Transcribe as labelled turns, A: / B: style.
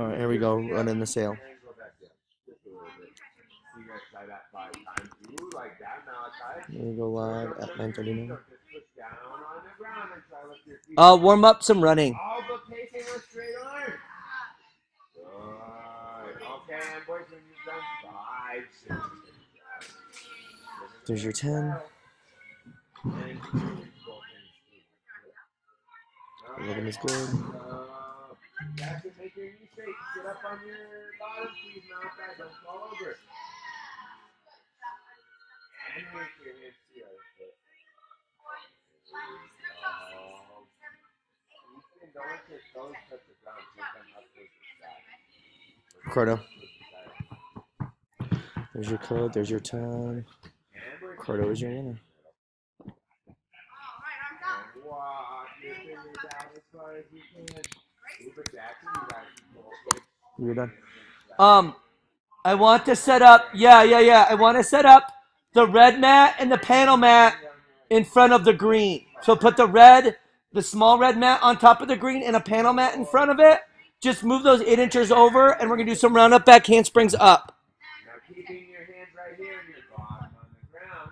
A: All right, here we go. Running the sail.
B: Here we go live at 9:39.
A: Uh,
B: warm up some running.
A: There's your 10. Eleven is good. Make your knee straight. Up on your bottom, please. Mount that. Don't fall over.
C: And
A: make your hips. Um, you can- toes touch the ground. Up towards the.
B: There's your code. There's your 10. And
A: we're Cordo is your winner. And walk your fingers out as far as you can. You're done. Um,
B: I want to set up. Yeah, yeah, yeah. I want to set up the red mat and the panel mat
A: in front of the green. So put the
B: red, the small red mat on top of the green and a panel mat in front of it. Just move those eight inches over, and we're gonna do some round up back handsprings up.
C: Now keeping
A: your hands right here and your bottom on the ground,